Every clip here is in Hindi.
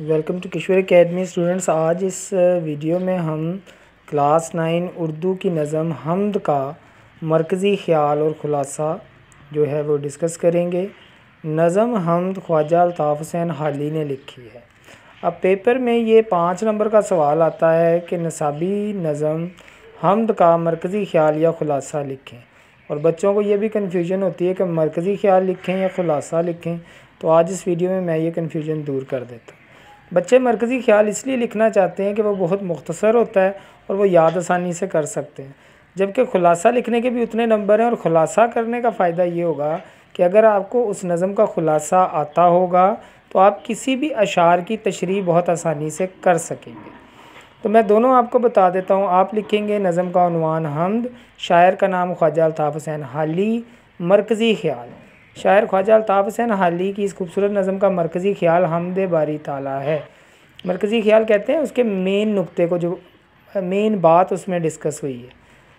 Welcome to Kishore academy students आज इस वीडियो में हम क्लास नाइन उर्दू की नज़म हमद का मरकज़ी ख़्याल और ख़ुलासा जो है वो डिस्कस करेंगे। नज़म हमद ख्वाजा अलताफ़ हुसैन हाली ने लिखी है। अब पेपर में ये पाँच नंबर का सवाल आता है कि नसाबी नज़म हमद का मरकज़ी ख़्याल या ख़ुलासा लिखें। और बच्चों को ये भी कन्फ्यूज़न होती है कि मरकज़ी ख़्याल लिखें या ख़ुलासा लिखें तो आज इस वीडियो में मैं ये कन्फ्यूज़न दूर कर देता हूँ। बच्चे मरकज़ी ख्याल इसलिए लिखना चाहते हैं कि वह बहुत मुख्तसर होता है और वो याद आसानी से कर सकते हैं। जबकि ख़ुलासा लिखने के भी उतने नंबर हैं और ख़ुलासा करने का फ़ायदा ये होगा कि अगर आपको उस नज़म का ख़ुलासा आता होगा तो आप किसी भी अशार की तशरी बहुत आसानी से कर सकेंगे। तो मैं दोनों आपको बता देता हूँ, आप लिखेंगे नज़म का अनवान हमद, शायर का नाम ख्वाजा अल्ताफ़ हुसैन हाली, मरकज़ी ख्याल। शायर ख्वाजा अल्ताफ़ हुसैन हाली की इस खूबसूरत नज़म का मरकज़ी ख्याल हमद बारी ताला है। मरकज़ी ख्याल कहते हैं उसके मेन नुक्ते को जो मेन बात उसमें डिस्कस हुई है।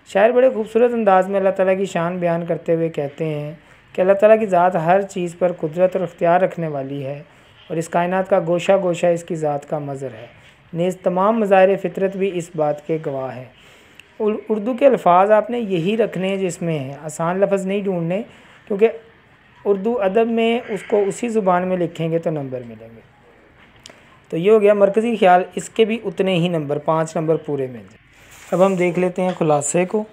शायर बड़े खूबसूरत अंदाज में अल्लाह ताला की शान बयान करते हुए कहते हैं कि अल्लाह ताला की ज़ात हर चीज़ पर कुदरत और अख्तियार रखने वाली है और इस कायनात का गोशा गोशा इसकी ज़ात का मज़र है। नेज़ तमाम मज़ाहिर फ़ितरत भी इस बात के गवाह हैं। उर्दू के अल्फाज आपने यही रखने हैं जिसमें हैं। आसान लफ्ज़ नहीं ढूँढने, क्योंकि उर्दू अदब में उसको उसी ज़ुबान में लिखेंगे तो नंबर मिलेंगे। तो ये हो गया मरकज़ी ख्याल, इसके भी उतने ही नंबर, पाँच नंबर पूरे मिल जाए। अब हम देख लेते हैं खुलासे को।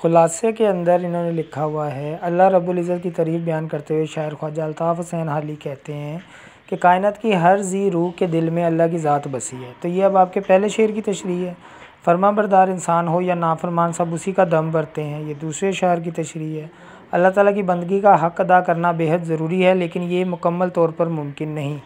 खुलासे के अंदर इन्होंने लिखा हुआ है, अल्लाह रब्ज़त की तारीफ़ बयान करते हुए शायर ख्वाजा अल्ताफ़ हुसैन हाली कहते हैं कि कायनत की हर जी रूह के दिल में अल्लाह की ज़ात बसी है। तो ये अब आपके पहले शेर की तशरी है। फरमा बरदार इंसान हो या नाफरमान, सब उसी का दम भरते हैं। ये दूसरे शायर की तशरी है। अल्लाह ताला की बंदगी का हक़ अदा करना बेहद ज़रूरी है, लेकिन ये मुकम्मल तौर पर मुमकिन नहीं।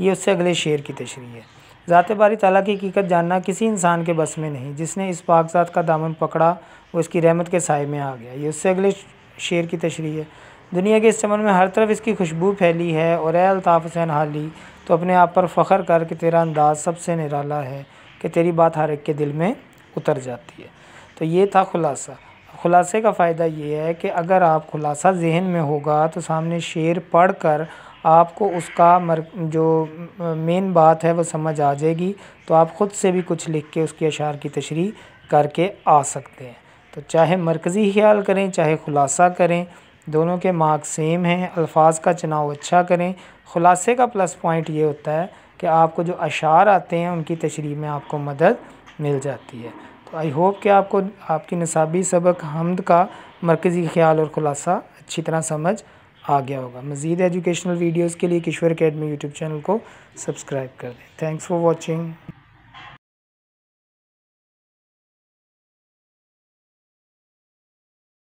ये उससे अगले शेर की तशरी है। ज़ात बारी ताला की हकीकत जानना किसी इंसान के बस में नहीं, जिसने इस पाकजात का दामन पकड़ा, वो इसकी रहमत के साय में आ गया। ये उससे अगले शेर की तशरी है। दुनिया के इस चमन में हर तरफ़ इसकी खुशबू फैली है, और अल्ताफ़ हुसैन हाली तो अपने आप पर फ़ख्र कर कि तेरा अंदाज़ सबसे निराला है, कि तेरी बात हर एक के दिल में उतर जाती है। तो ये था खुलासा। खुलासे का फ़ायदा ये है कि अगर आप खुलासा जहन में होगा तो सामने शेर पढ़ कर आपको उसका मर, जो मेन बात है वो समझ आ जाएगी। तो आप ख़ुद से भी कुछ लिख के उसकी अशार की तशरी करके आ सकते हैं। तो चाहे मरकज़ी ख्याल करें, चाहे खुलासा करें, दोनों के मार्क्स सेम हैं, अल्फाज का चुनाव अच्छा करें। खुलासे का प्लस पॉइंट ये होता है कि आपको जो अशार आते हैं, उनकी तशरी में आपको मदद मिल जाती है। आई होप कि आपको, आपकी नसाबी सबक हमद का मरकज़ी ख्याल और ख़ुलासा अच्छी तरह समझ आ गया होगा। मज़ीद एजुकेशनल वीडियोज़ के लिए किशोर अकेडमी यूट्यूब चैनल को सब्सक्राइब कर दें। Thanks for watching